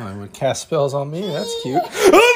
I would cast spells on me. That's cute.